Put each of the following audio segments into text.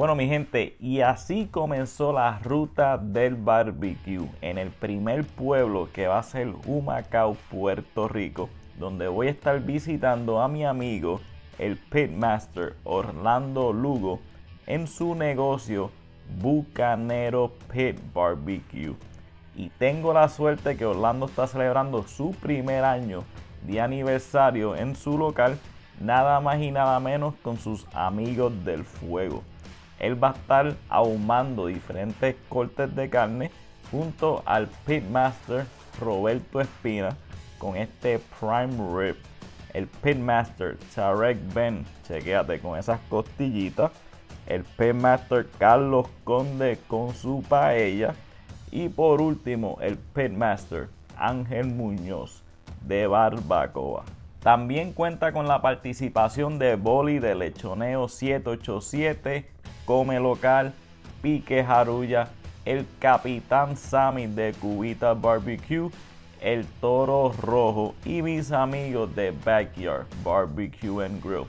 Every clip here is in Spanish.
Bueno, mi gente, y así comenzó la ruta del barbecue en el primer pueblo que va a ser Humacao, Puerto Rico, donde voy a estar visitando a mi amigo, el pitmaster Orlando Lugo, en su negocio Bucanero Pit Barbecue. Y tengo la suerte que Orlando está celebrando su primer año de aniversario en su local, nada más y nada menos con sus amigos del fuego él va a estar ahumando diferentes cortes de carne junto al pitmaster Roberto Espina con este prime rib. El pitmaster Tarek Ben, chequéate con esas costillitas. El pitmaster Carlos Conde con su paella. Y por último, el pitmaster Ángel Muñoz de Barbacoa. También cuenta con la participación de Boli de Lechoneo 787 Come Local, Pique Jarulla, el Capitán Sammy de Cubita Barbecue, el Toro Rojo y mis amigos de Backyard Barbecue and Grill.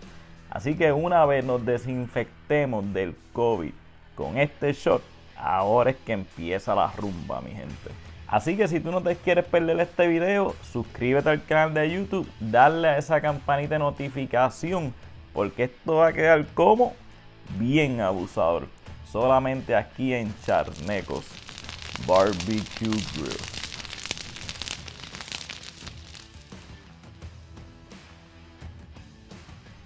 Así que una vez nos desinfectemos del COVID con este shot, ahora es que empieza la rumba, mi gente. Así que si tú no te quieres perder este video, suscríbete al canal de YouTube, darle a esa campanita de notificación, porque esto va a quedar como bien abusador. Solamente aquí en Charnecos Barbecue Grill.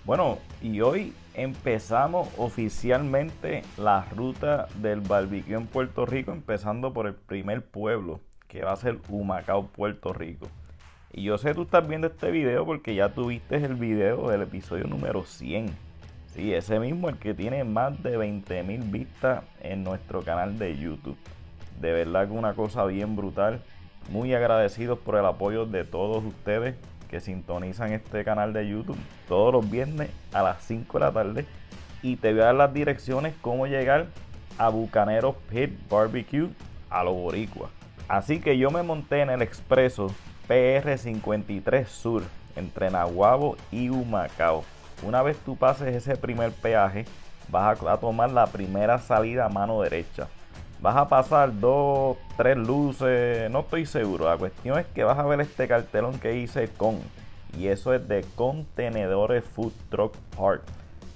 Bueno, y hoy empezamos oficialmente la ruta del barbecue en Puerto Rico, empezando por el primer pueblo, que va a ser Humacao, Puerto Rico. Y yo sé que tú estás viendo este video porque ya tuviste el video del episodio número 100 Sí, ese mismo, el que tiene más de 20.000 vistas en nuestro canal de YouTube. De verdad que una cosa bien brutal. Muy agradecidos por el apoyo de todos ustedes que sintonizan este canal de YouTube todos los viernes a las 5 de la tarde. Y te voy a dar las direcciones cómo llegar a Bucanero Pit Barbecue a los boricuas. Así que yo me monté en el expreso PR53 Sur entre Nahuabo y Humacao una vez tú pases ese primer peaje, vas a, tomar la primera salida a mano derecha. Vas a pasar dos, tres luces, no estoy seguro. La cuestión es que vas a ver este cartelón que dice con. Y eso es de contenedores Food Truck Park.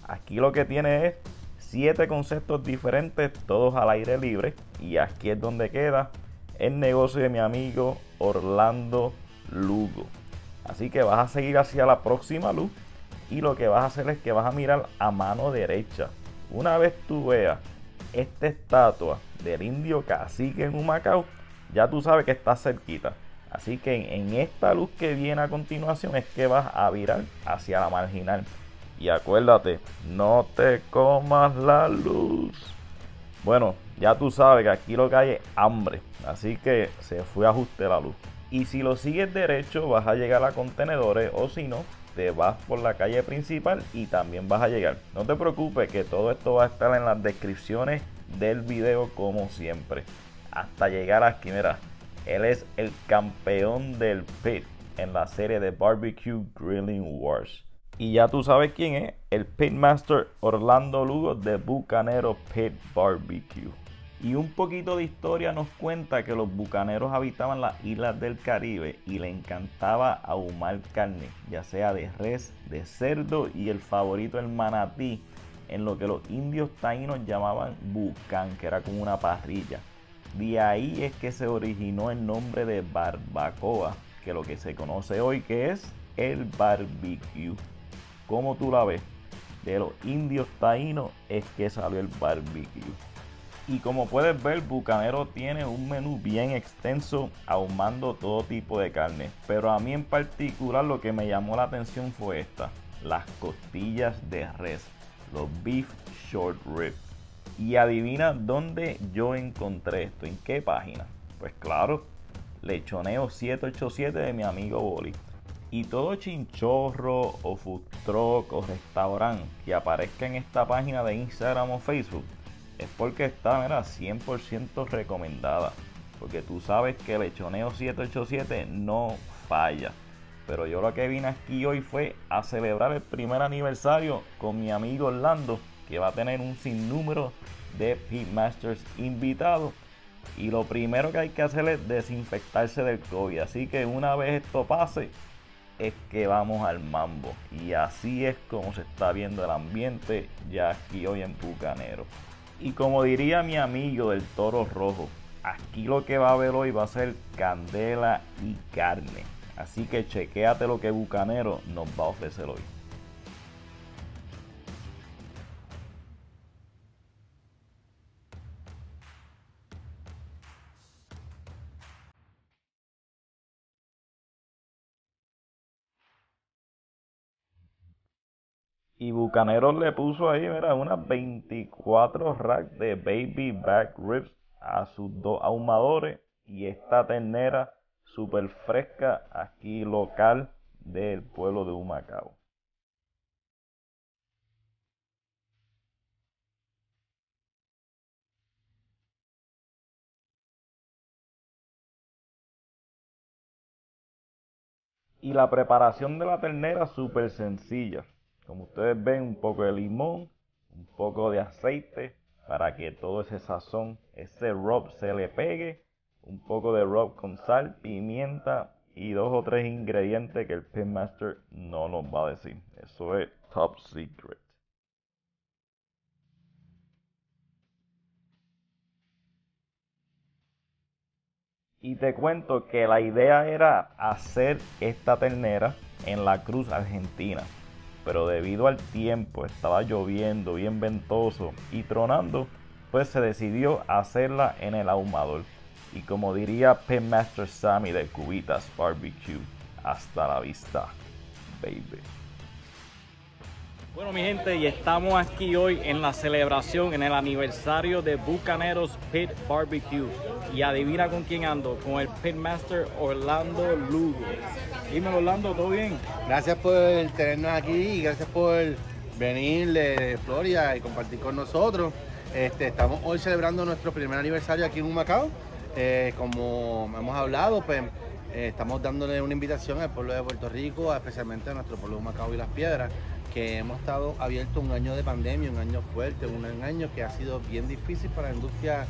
Aquí lo que tiene es siete conceptos diferentes, todos al aire libre. Y aquí es donde queda el negocio de mi amigo Orlando Lugo. Así que vas a seguir hacia la próxima luz y lo que vas a hacer es que vas a mirar a mano derecha. Una vez tú veas esta estatua del indio cacique en Humacao, ya tú sabes que está cerquita. Así que en esta luz que viene a continuación es que vas a virar hacia la marginal. Y acuérdate, no te comas la luz. Bueno, ya tú sabes que aquí lo que hay es hambre. Así que se fue a ajuste la luz. Y si lo sigues derecho vas a llegar a contenedores o si no, te vas por la calle principal y también vas a llegar. No te preocupes que todo esto va a estar en las descripciones del video como siempre. Hasta llegar aquí, mira, él es el campeón del pit en la serie de Barbecue Grilling Wars. Y ya tú sabes quién es, el pitmaster Orlando Lugo de Bucanero Pit Barbecue. Y un poquito de historia nos cuenta que los bucaneros habitaban las islas del Caribe y le encantaba ahumar carne, ya sea de res, de cerdo y el favorito el manatí, en lo que los indios taínos llamaban bucán, que era como una parrilla. De ahí es que se originó el nombre de barbacoa, que lo que se conoce hoy que es el barbecue. Como tú la ves, de los indios taínos es que salió el barbecue. Y como puedes ver, Bucanero tiene un menú bien extenso, ahumando todo tipo de carne. Pero a mí en particular lo que me llamó la atención fue esta, las costillas de res, los beef short rib. Y adivina dónde yo encontré esto, en qué página. Pues claro, Lechoneo 787 de mi amigo Boli. Y todo chinchorro o food truck o restaurante que aparezca en esta página de Instagram o Facebook es porque está, mira, 100% recomendada. Porque tú sabes que el Lechoneo 787 no falla. Pero yo lo que vine aquí hoy fue a celebrar el primer aniversario con mi amigo Orlando, que va a tener un sinnúmero de Pitmasters invitados. Y lo primero que hay que hacer es desinfectarse del COVID. Así que una vez esto pase, es que vamos al mambo. Y así es como se está viendo el ambiente ya aquí hoy en Bucanero. Y como diría mi amigo del Toro Rojo, aquí lo que va a haber hoy va a ser candela y carne. Así que chequéate lo que Bucanero nos va a ofrecer hoy. Y Bucaneros le puso ahí, mira, unas 24 racks de baby back ribs a sus dos ahumadores. Y esta ternera súper fresca aquí local del pueblo de Humacao. Y la preparación de la ternera súper sencilla. Como ustedes ven, un poco de limón, un poco de aceite para que todo ese sazón, ese rub se le pegue. Un poco de rub con sal, pimienta y dos o tres ingredientes que el Pinmaster no nos va a decir. Eso es top secret. Y te cuento que la idea era hacer esta ternera en la Cruz Argentina pero debido al tiempo, estaba lloviendo, bien ventoso y tronando, pues se decidió hacerla en el ahumador. Y como diría Master Sammy de Cubitas Barbecue, hasta la vista, baby. Bueno mi gente, y estamos aquí hoy en la celebración, en el aniversario de Bucaneros Pit Barbecue. Y adivina con quién ando, con el Pitmaster Orlando Lugo. Dime Orlando, ¿todo bien? Gracias por tenernos aquí y gracias por venir de Florida y compartir con nosotros. Este, estamos hoy celebrando nuestro primer aniversario aquí en Humacao. Eh, como hemos hablado, pues eh, estamos dándole una invitación al pueblo de Puerto Rico, especialmente a nuestro pueblo de Humacao y Las Piedras, que hemos estado abiertos un año de pandemia, un año fuerte, un año que ha sido bien difícil para la industria,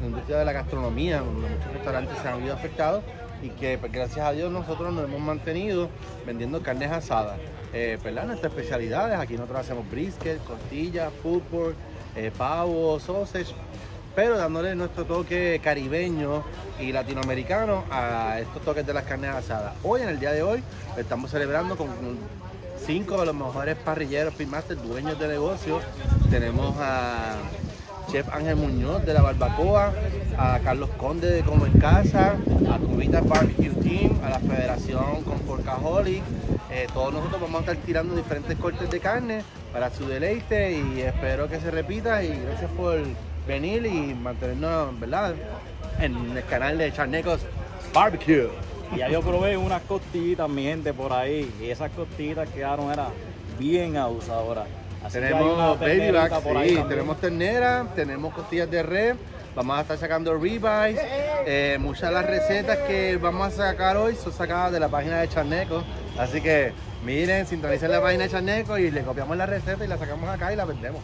la industria de la gastronomía, donde muchos restaurantes se han visto afectados y que pues, gracias a Dios nosotros nos hemos mantenido vendiendo carnes asadas. Eh, Nuestras especialidades, aquí nosotros hacemos brisket, costillas, pulled eh, pavo, sausage, pero dándole nuestro toque caribeño y latinoamericano a estos toques de las carnes asadas. Hoy, en el día de hoy, estamos celebrando con cinco de los mejores parrilleros, pitmasters, dueños de negocio. Tenemos a Chef Ángel Muñoz de la Barbacoa, a Carlos Conde de Como en Casa, a Cubitas Barbecue Team, a la Federación con Porcaholic. Eh, todos nosotros vamos a estar tirando diferentes cortes de carne para su deleite y espero que se repita y gracias por venir y mantenernos, ¿verdad? En el canal de Charnecos Barbecue. Ya yo probé unas costillitas, mi gente, por ahí. Y esas costillitas quedaron, era bien abusadoras. tenemos baby back, sí, tenemos ternera, tenemos costillas de red. Vamos a estar sacando ribeyes. Eh, muchas de las recetas que vamos a sacar hoy son sacadas de la página de Charneco. Así que miren, sintonicen la página de Charneco y le copiamos la receta y la sacamos acá y la vendemos.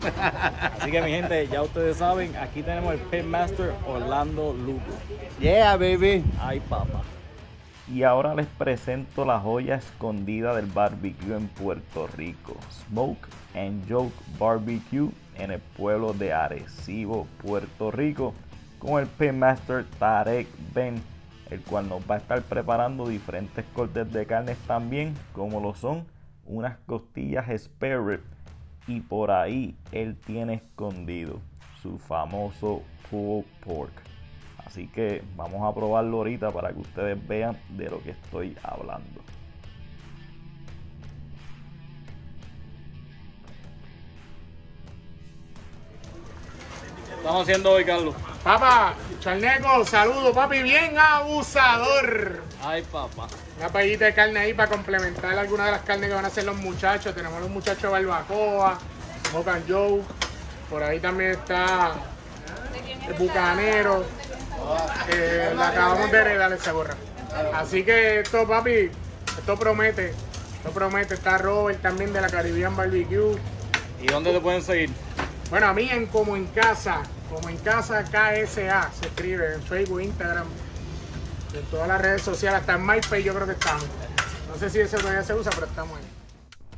Así que mi gente, ya ustedes saben, aquí tenemos el Pitmaster Orlando Lugo. Yeah, baby. Ay, papá. Y ahora les presento la joya escondida del barbecue en Puerto Rico. Smoke and Joke Barbecue en el pueblo de Arecibo, Puerto Rico, con el Pitmaster Tarek Ben, el cual nos va a estar preparando diferentes cortes de carnes también, como lo son unas costillas spare y por ahí él tiene escondido su famoso pulled pork. Así que vamos a probarlo ahorita para que ustedes vean de lo que estoy hablando. Estamos haciendo hoy, Carlos. Papá, charneco, saludo, papi, bien abusador. Ay, papá. Una paellita de carne ahí para complementar algunas de las carnes que van a hacer los muchachos. Tenemos los muchachos de barbacoa, Smoke Joe. Por ahí también está el bucanero. Eh, la acabamos de heredar esa gorra. Así que esto, papi, esto promete. Esto promete. Está Robert también de la Caribbean Barbecue. ¿Y dónde te pueden seguir? Bueno, a mí en Como en Casa, Como en Casa KSA, se escribe en Facebook, Instagram, en todas las redes sociales, hasta en MySpace yo creo que estamos. No sé si eso todavía se usa, pero estamos ahí.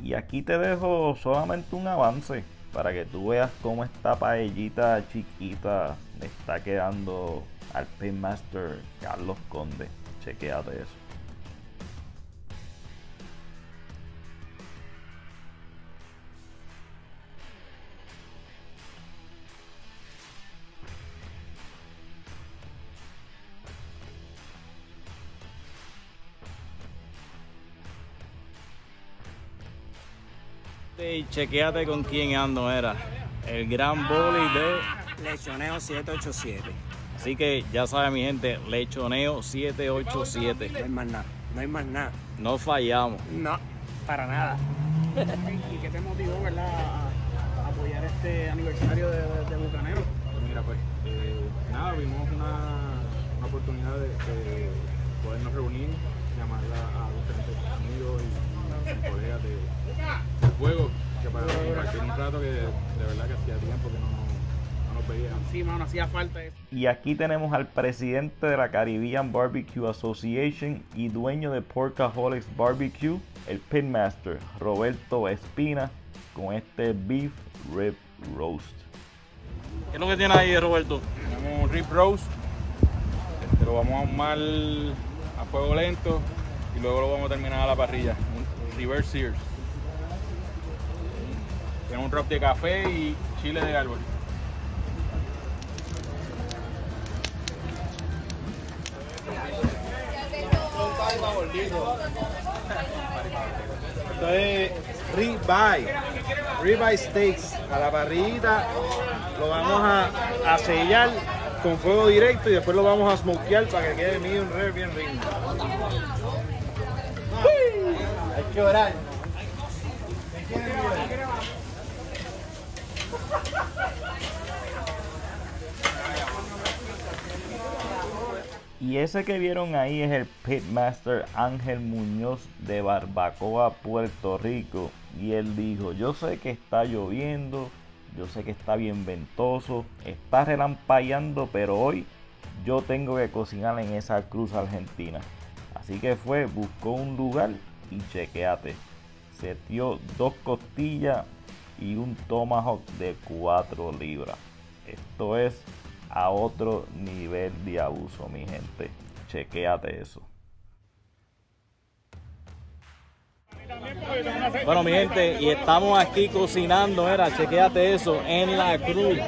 Y aquí te dejo solamente un avance para que tú veas cómo esta paellita chiquita le está quedando al Pinmaster Carlos Conde. Chequeate eso. Y chequeate con quién ando, era el gran boli de Lechoneo 787. Así que ya sabe mi gente, Lechoneo 787. No hay más nada, no hay más nada. No fallamos. No, para nada. ¿Y qué te motivó, verdad, a apoyar este aniversario de, de, de Bucanero? Mira, pues eh, nada, vimos una, una oportunidad de, de podernos reunir, llamarla a diferentes amigos y, y colegas de, del juego, que para compartir un rato que de verdad que hacía tiempo que no, no nos veíamos. Sí, mano, hacía falta eso. Y aquí tenemos al presidente de la Caribbean Barbecue Association y dueño de Porkaholics Barbecue, el Pitmaster Roberto Espina, con este Beef Rib Roast. ¿Qué es lo que tiene ahí, Roberto? Tenemos un rib roast, este, lo vamos a ahumar a fuego lento y luego lo vamos a terminar a la parrilla, un reverse sears. Tenemos un drop de café y chile de árbol. Esto es ribeye, ribeye steaks a la parrillita. Lo vamos a, sellar con fuego directo y después lo vamos a smokear para que quede medium rare bien rico. Hay que orar. Y ese que vieron ahí es el Pitmaster Ángel Muñoz de Barbacoa, Puerto Rico. Y él dijo, yo sé que está lloviendo, yo sé que está bien ventoso, está relampagueando, pero hoy yo tengo que cocinar en esa cruz argentina. Así que fue, buscó un lugar y chequeate. Setió dos costillas y un tomahawk de 4 libras. Esto es a otro nivel de abuso, mi gente. Chequéate eso. Bueno, mi gente, y estamos aquí cocinando, era, chequéate eso, en la cruz.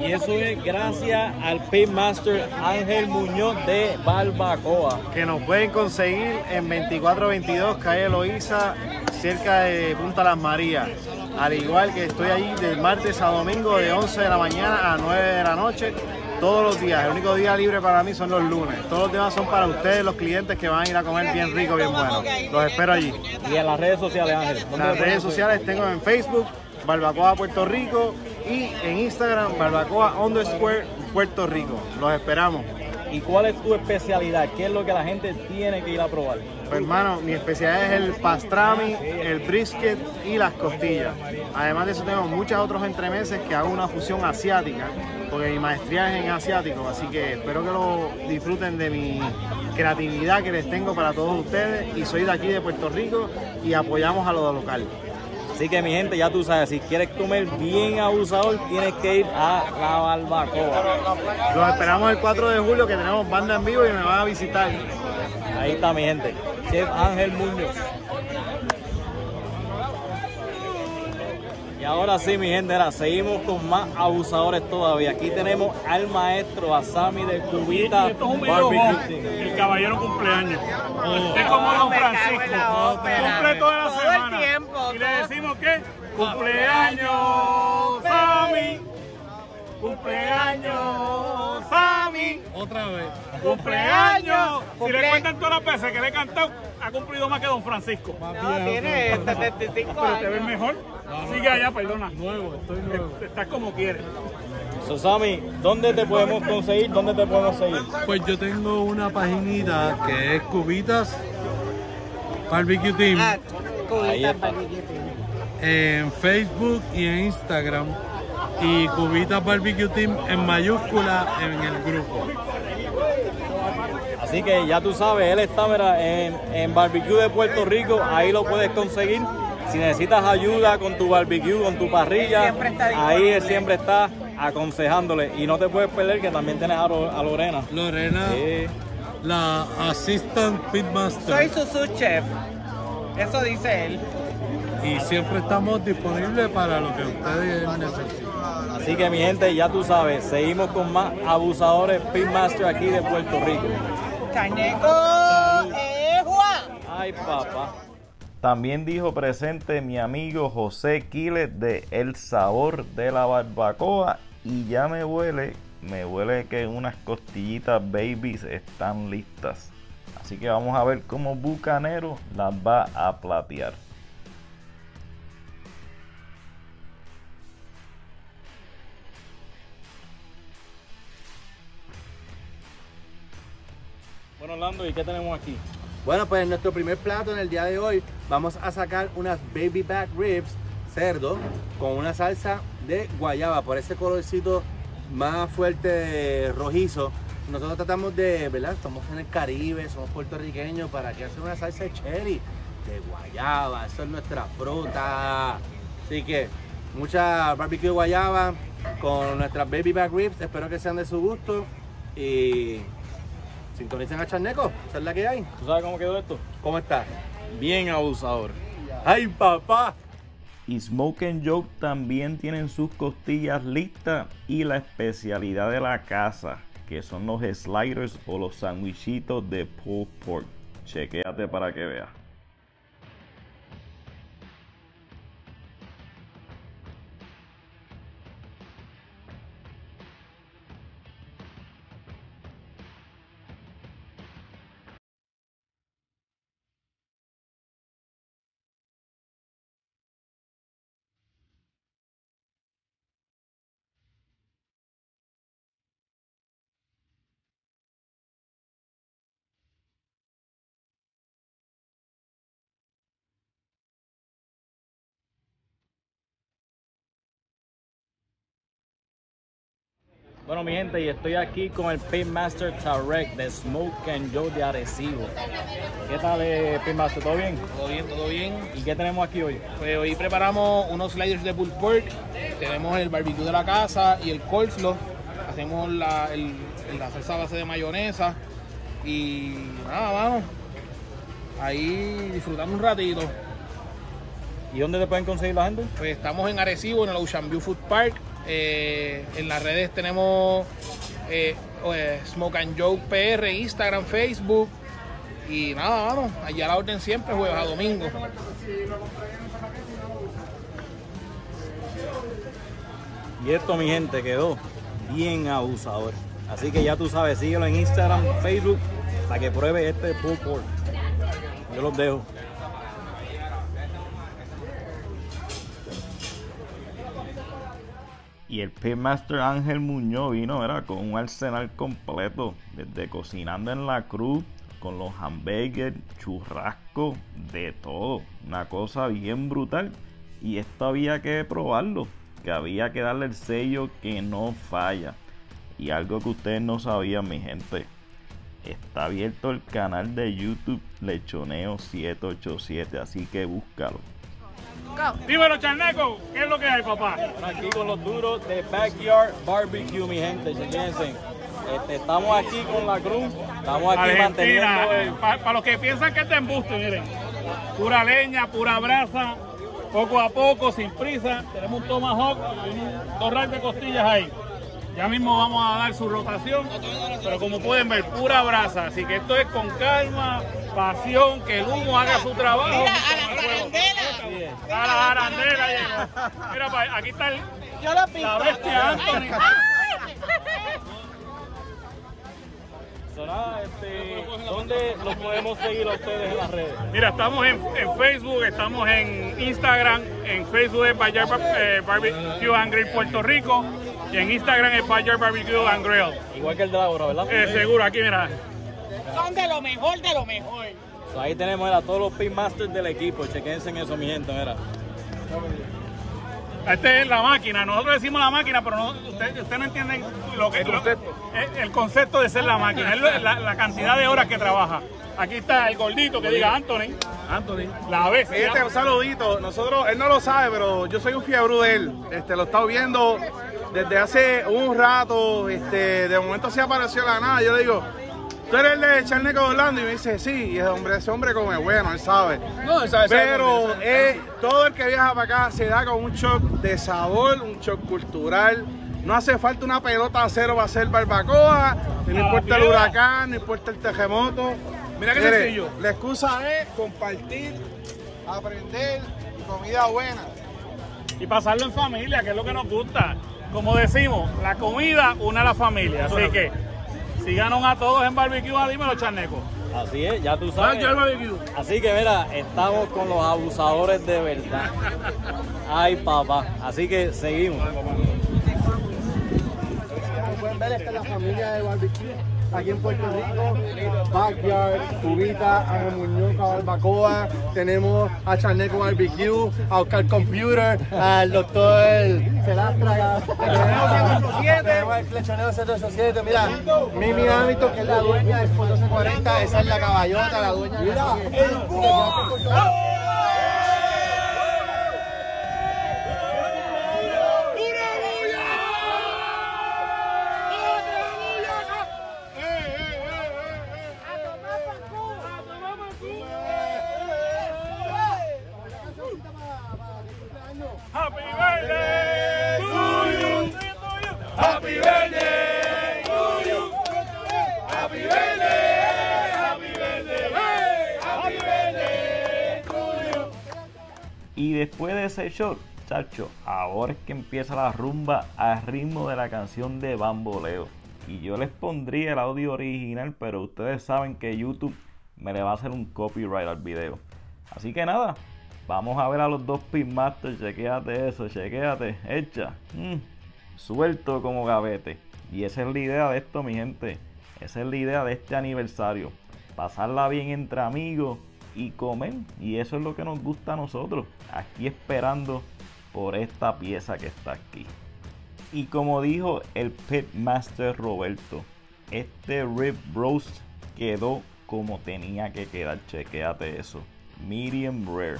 Y eso es gracias al Pitmaster Ángel Muñoz de Barbacoa. Que nos pueden conseguir en 2422 calle Loíza, cerca de Punta Las Marías. Al igual que estoy ahí del martes a domingo de 11 de la mañana a 9 de la noche, todos los días. El único día libre para mí son los lunes. Todos los demás son para ustedes, los clientes que van a ir a comer bien rico, bien bueno. Los espero allí. Y en las redes sociales, Ángel. En ¿dónde las redes sociales tengo en Facebook, Barbacoa Puerto Rico, y en Instagram, Barbacoa underscore Puerto Rico. Los esperamos. ¿Y cuál es tu especialidad? ¿Qué es lo que la gente tiene que ir a probar? Pues hermano, mi especialidad es el pastrami, el brisket y las costillas. Además de eso tengo muchos otros entremeses que hago una fusión asiática, porque mi maestría es en asiático, así que espero que lo disfruten de mi creatividad que les tengo para todos ustedes y soy de aquí de Puerto Rico y apoyamos a lo local. Así que mi gente, ya tú sabes, si quieres comer bien abusador, tienes que ir a la barbacoa. Los esperamos el 4 de julio que tenemos banda en vivo y me van a visitar. Ahí está mi gente. Chef Ángel Muñoz. Y ahora sí, mi gente, ahora seguimos con más abusadores todavía. Aquí tenemos al maestro Asami de Cubita Esto es un Barbecue videojuego. Team. El caballero cumpleaños. Es como Don Francisco. Cumple toda la Todo el semana. tiempo, Y le decimos que cumpleaños, Sammy. Cumpleaños, Sammy. Otra vez. Cumpleaños. Si le cuentan todas las veces que le he cantado, ha cumplido más que Don Francisco. No, tiene 75 Pero te ves años. mejor. Sigue allá, perdona. Nuevo, estoy nuevo. Estás como quieres. So, Sammy, ¿dónde te podemos conseguir? ¿Dónde te podemos seguir? Pues yo tengo una paginita que es Cubitas Barbecue Team. Ah, Ahí cubita está. barbecue. en Facebook y en Instagram. Y Cubitas Barbecue Team en mayúscula en el grupo. Así que ya tú sabes, él está mira, en, en Barbecue de Puerto Rico, ahí lo puedes conseguir. Si necesitas ayuda con tu barbecue, con tu parrilla, Siempre está ahí él siempre está aconsejándole. Y no te puedes perder que también tienes a, Lo- a Lorena. Lorena, Sí. la Assistant Pitmaster. Soy su sous chef. Eso dice él. Y siempre estamos disponibles para lo que ustedes necesiten. Así que mi gente, ya tú sabes, seguimos con más abusadores Pitmaster aquí de Puerto Rico. Chaneco. Eh, Juan. Ay, papá. También dijo presente mi amigo José Quiles de El Sabor de la Barbacoa y ya me huele, me huele que unas costillitas babies están listas. Así que vamos a ver cómo Bucanero las va a platear. Bueno, Orlando, ¿y qué tenemos aquí? Bueno, pues en nuestro primer plato en el día de hoy vamos a sacar unas baby back ribs, cerdo, con una salsa de guayaba, por ese colorcito más fuerte rojizo. Nosotros tratamos de, ¿verdad? Estamos en el Caribe, somos puertorriqueños, ¿para qué hacer una salsa de cherry? De guayaba, eso es nuestra fruta. Así que mucha barbecue guayaba con nuestras baby back ribs, espero que sean de su gusto y sintonicen a Charneco, esa es la que hay. ¿Tú sabes cómo quedó esto? ¿Cómo está? Bien abusador. ¡Ay, papá! Y Smoke and Joke también tienen sus costillas listas y la especialidad de la casa, que son los sliders o los sandwichitos de pulled pork. Chequéate para que veas. Bueno, mi gente, y estoy aquí con el Pitmaster Tarek de Smoke and Joe de Arecibo. ¿Qué tal, eh, Pitmaster? ¿Todo bien? Todo bien, todo bien. ¿Y qué tenemos aquí hoy? Pues hoy preparamos unos sliders de pulled pork. Tenemos el barbecue de la casa y el coleslaw. Hacemos la, el- la salsa base de mayonesa. Y nada, vamos. Ahí disfrutando un ratito. ¿Y dónde te pueden conseguir la gente? Pues estamos en Arecibo, en el Ocean View Food Park. Eh, en las redes tenemos eh, eh, Smoke and Joke PR, Instagram, Facebook. Y nada, vamos. Allá la orden siempre, jueves a domingo. Y esto, mi gente, quedó bien abusador. Así que ya tú sabes, síguelo en Instagram, Facebook, para que pruebe este pork. Yo los dejo. Y el Pitmaster Ángel Muñoz vino era con un arsenal completo, desde cocinando en la cruz, con los hamburgues, churrasco, de todo. Una cosa bien brutal. Y esto había que probarlo, que había que darle el sello que no falla. Y algo que ustedes no sabían, mi gente. Está abierto el canal de YouTube Lechoneo 787, así que búscalo. Dímelo, Charneco, ¿qué es lo que hay, papá? Aquí con los duros de Backyard Barbecue, mi gente, chequense. Este, estamos aquí con la cruz, estamos aquí manteniendo Argentina, el... para los que piensan que es de embuste, miren. Pura leña, pura brasa, poco a poco, sin prisa. Tenemos un tomahawk y un torral de costillas ahí. Ya mismo vamos a dar su rotación, pero como pueden ver, pura brasa. Así que esto es con calma, pasión, que el humo haga su trabajo. Mira, a la A la arandela llegó. Mira, pa- aquí está el- Yo lo pinto. la bestia Anthony. So, nada, este, ¿Dónde los podemos seguir a ustedes en las redes? Mira, estamos en, en Facebook, estamos en Instagram, en Facebook es Bar- eh, Barbecue and Grill Puerto Rico y en Instagram es Bayard Barbecue and Grill. Igual que el de la hora, ¿verdad? Eh, seguro, aquí mira. Son de lo mejor, de lo mejor. So, ahí tenemos a todos los Pitmasters del equipo, chequense en eso, mi gente, mira. Esta es la máquina. Nosotros decimos la máquina, pero no, ustedes usted no entienden lo que El concepto. lo- el, el concepto de ser la máquina. Es la, la cantidad de horas que trabaja. Aquí está el gordito que diga Anthony. Anthony. La bestia. Este, un saludito. Nosotros, él no lo sabe, pero yo soy un fiebre de él. Este, lo he estado viendo desde hace un rato. Este, de momento se apareció la nada. Yo le digo, tú eres el de Charneco de Orlando. Y me dice, sí. Y ese hombre, ese hombre come bueno, él sabe. No, él sabe, sabe Pero eh, todo el que viaja para acá se da con un shock de sabor, un shock cultural. No hace falta una pelota de acero para hacer barbacoa, no importa el huracán, no importa el terremoto. Mira qué sencillo. La excusa es compartir, aprender y comida buena. y pasarlo en familia, que es lo que nos gusta. Como decimos, la comida une a la familia. Así que síganos a todos en barbecue, a dímelo, charneco. Así es, ya tú sabes. Ah, yo el barbecue. Así que mira, estamos con los abusadores de verdad. Ay, papá. Así que seguimos. Como pueden ver, esta es la familia de barbecue aquí en Puerto Rico. Backyard, Cubita, Ángel Muñoz, Barbacoa. Tenemos a Charneco Barbecue, a Oscar Computer, al doctor Celastra. Tenemos el Flechoneo 787. Mira, Mimi Hábito, que es la dueña de Expo 1240. Esa es la caballota, la dueña. Mira, el empieza la rumba al ritmo de la canción de Bamboleo. Y yo les pondría el audio original, pero ustedes saben que YouTube me le va a hacer un copyright al video. Así que nada, vamos a ver a los dos Pitmasters. Chequéate eso, chequéate, hecha. Mm, suelto como gavete. Y esa es la idea de esto, mi gente. Esa es la idea de este aniversario. Pasarla bien entre amigos y comer. Y eso es lo que nos gusta a nosotros. Aquí esperando por esta pieza que está aquí. Y como dijo el Pitmaster Roberto, este rib roast quedó como tenía que quedar. Chequéate eso. Medium rare.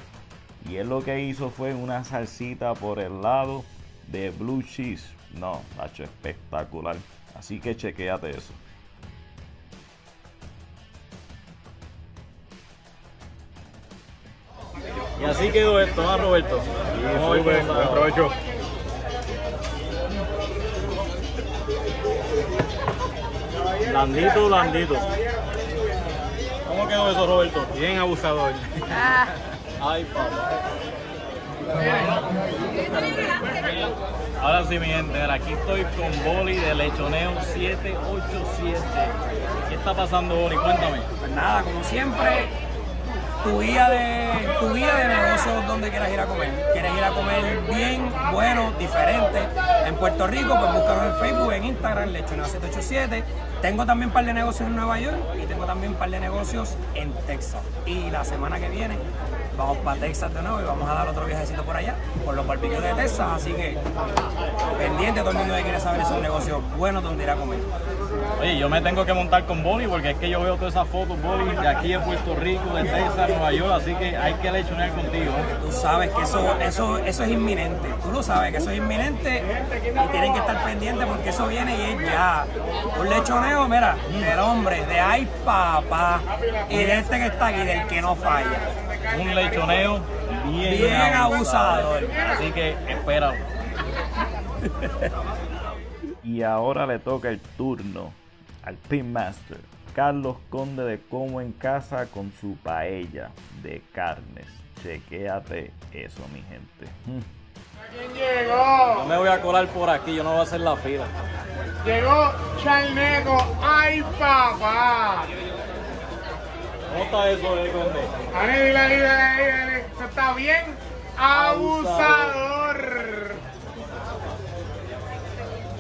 Y él lo que hizo fue una salsita por el lado de blue cheese. No, macho, espectacular. Así que chequéate eso. Y así quedó esto, ¿no, Roberto? Súper, cómo sabe. aprovecho. Blandito, blandito. ¿Cómo quedó eso, Roberto? Bien abusador. Ay, papá. Ahora sí, mi gente, aquí estoy con Boli de Lechoneo 787. ¿Qué está pasando, Boli? Cuéntame. Pues nada, como siempre, tu guía de tu guía de negocios donde quieras ir a comer. Quieres ir a comer bien, bueno, diferente. En Puerto Rico, pues búscanos en Facebook, en Instagram, Lechoneo 787. Tengo también un par de negocios en Nueva York y tengo también un par de negocios en Texas. Y la semana que viene vamos para Texas de nuevo y vamos a dar otro viajecito por allá, por los barbecues de Texas. Así que pendiente todo el mundo que quiere saber esos negocios buenos donde ir a comer. Oye, yo me tengo que montar con Boli porque es que yo veo todas esas fotos, Boli, de aquí de Puerto Rico, de Texas, Nueva York, así que hay que lechonear contigo. Tú sabes que eso, eso, eso es inminente. Tú lo sabes que eso es inminente y tienen que estar pendientes porque eso viene y es ya. Un lechoneo, mira, el hombre de ay papá y de este que está aquí, del que no falla. Un lechoneo bien, Bien abusador. Así que espéralo. Y ahora le toca el turno al Pitmaster, Carlos Conde de Como en Casa con su paella de carnes. Chequéate eso, mi gente. Mm. ¿Quién llegó? Yo me voy a colar por aquí, yo no voy a hacer la fila. Llegó Charneco. ¡Ay, papá! ¿Cómo está eso, eh, Conde? Ani, dile, dile. Eso está bien. Abusador.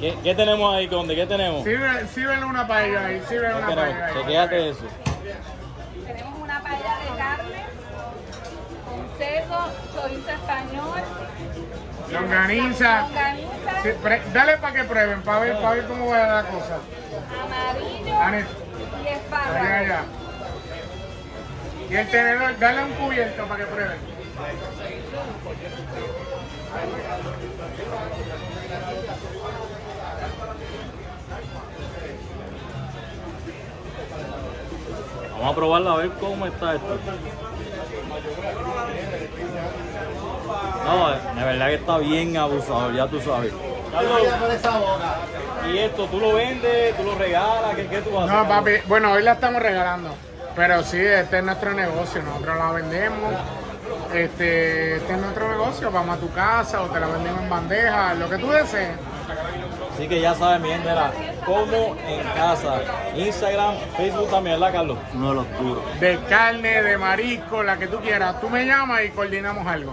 ¿Qué, qué tenemos ahí, Conde? ¿Qué tenemos? Sirve, sírvele una paella ahí. Sírvele ¿Qué una paella ahí. Chequéate eso. Tenemos una paella de carne con seco, chorizo español, Longaniza. longaniza, Sí, pre- dale para que prueben, para ver, para ver cómo va la cosa. amarillo Anet, y allá, espárrago. allá. Y el tenedor, dale un cubierto para que prueben. Vamos a probarla a ver cómo está esto. No, de verdad que está bien abusador, ya tú sabes. Carlos, y esto, ¿tú lo vendes? ¿Tú lo regalas? ¿Qué, qué tú haces? No, papi, bueno, hoy la estamos regalando. Pero sí, este es nuestro negocio, nosotros la vendemos. Este, este es nuestro negocio, vamos a tu casa o te la vendemos en bandeja, lo que tú desees. Así que ya saben, mi gente, como en casa. Instagram, Facebook también, ¿verdad, Carlos? Uno de los duros. De carne, de marisco, la que tú quieras. Tú me llamas y coordinamos algo.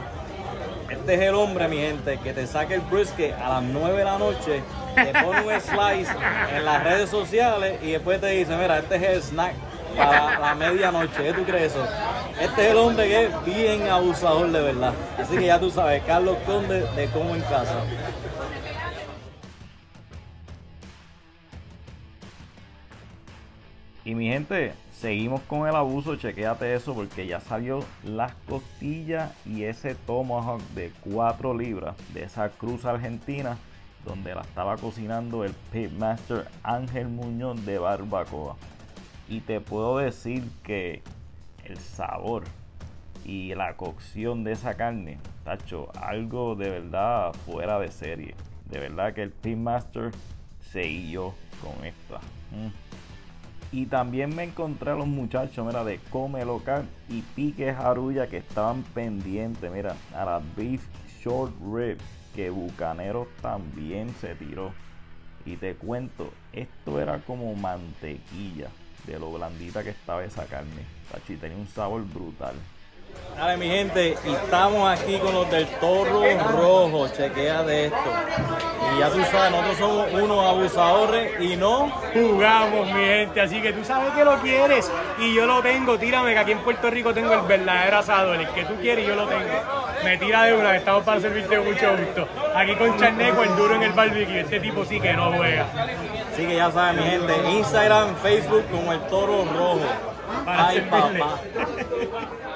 Este es el hombre, mi gente, que te saca el brisket a las 9 de la noche, te pone un slice en las redes sociales y después te dice, mira, este es el snack para la medianoche. ¿Qué tú crees eso? Este es el hombre que es bien abusador de verdad. Así que ya tú sabes, Carlos Conde de Como en Casa. Y mi gente, seguimos con el abuso, chequéate eso porque ya salió las costillas y ese tomahawk de 4 libras de esa cruz argentina donde la estaba cocinando el pitmaster Ángel Muñoz de Barbacoa. Y te puedo decir que el sabor y la cocción de esa carne, tacho, algo de verdad fuera de serie. De verdad que el pitmaster se guió con esta. Mm. Y también me encontré a los muchachos, mira, de Come Local y Pique Jarulla que estaban pendientes, mira, a la Beef Short Rib que Bucanero también se tiró. Y te cuento, esto era como mantequilla de lo blandita que estaba esa carne. Tachi, tenía un sabor brutal. Dale, mi gente, y estamos aquí con los del Toro Rojo. Chequea de esto. Y ya tú sabes, nosotros somos unos abusadores y no Jugamos, mi gente, así que tú sabes que lo quieres y yo lo tengo. Tírame, que aquí en Puerto Rico tengo el verdadero asador, el que tú quieres y yo lo tengo. Me tira de una, estamos para servirte mucho gusto. Aquí con Charneco, el duro en el barbecue. Este tipo sí que no juega. Así que ya saben, mi gente, Instagram, Facebook como el Toro Rojo. Para Ay, servirle. papá.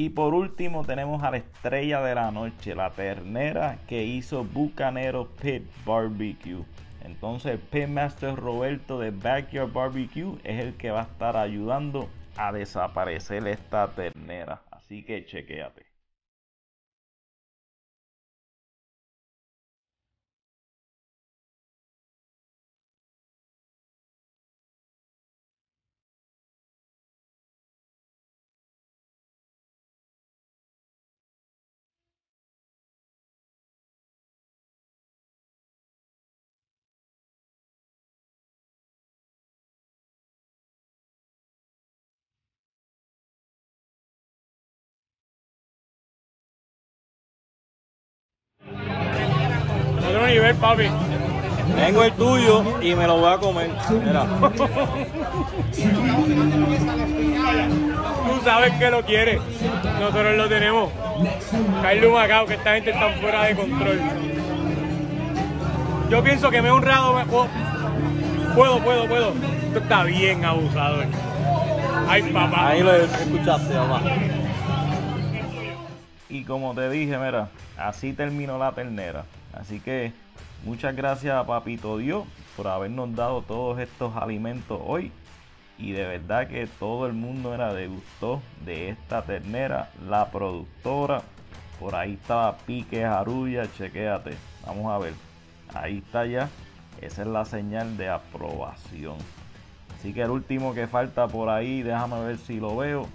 Y por último tenemos a la estrella de la noche, la ternera que hizo Bucanero Pit Barbecue. Entonces Pitmaster Roberto de Backyard Barbecue es el que va a estar ayudando a desaparecer esta ternera. Así que chequéate. Papi. Tengo el tuyo y me lo voy a comer. Mira. Tú sabes que lo quieres. Nosotros lo tenemos. Carlos Macao, que esta gente está fuera de control. Yo pienso que me he honrado. me- puedo, puedo, puedo, puedo. Esto está bien abusador. Ay, papá. Ahí lo escuchaste, papá. Y como te dije, mira, así terminó la ternera. Así que muchas gracias Papito Dios por habernos dado todos estos alimentos hoy. Y de verdad que todo el mundo era degustó de esta ternera. La productora, por ahí estaba Pique Jarulla, chequéate. Vamos a ver. Ahí está ya. Esa es la señal de aprobación. Así que el último que falta por ahí, déjame ver si lo veo.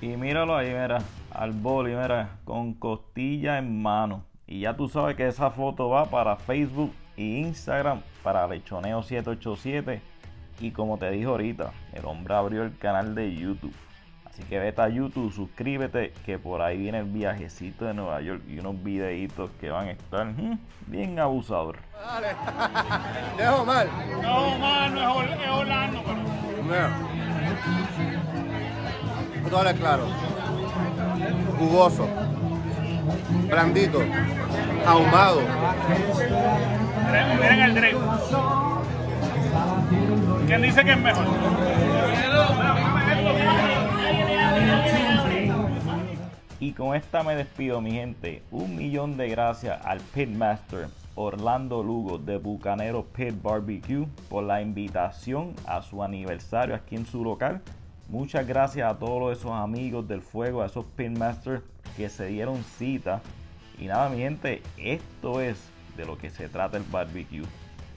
Y míralo ahí, mira, al boli, mira, con costilla en mano. Y ya tú sabes que esa foto va para Facebook y Instagram para Lechoneo 787. Y como te dije ahorita, el hombre abrió el canal de YouTube. Así que vete a YouTube, suscríbete, que por ahí viene el viajecito de Nueva York y unos videitos que van a estar mm, bien abusador. Dejo mal. No, mal, no es, Or- es Orlando, pero. Tú hablas claro. jugoso, blandito, ahumado. Miren el drink. ¿Quién dice que es mejor? Y con esta me despido, mi gente. Un millón de gracias al Pitmaster Orlando Lugo de Bucanero Pit Barbecue por la invitación a su aniversario aquí en su local. Muchas gracias a todos esos amigos del fuego, a esos Pitmasters que se dieron cita. Y nada, mi gente, esto es de lo que se trata el barbecue.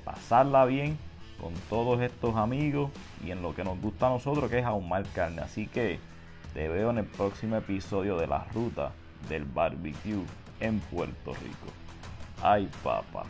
Pasarla bien con todos estos amigos y en lo que nos gusta a nosotros que es ahumar carne. Así que te veo en el próximo episodio de la ruta del barbecue en Puerto Rico. Ay, papá.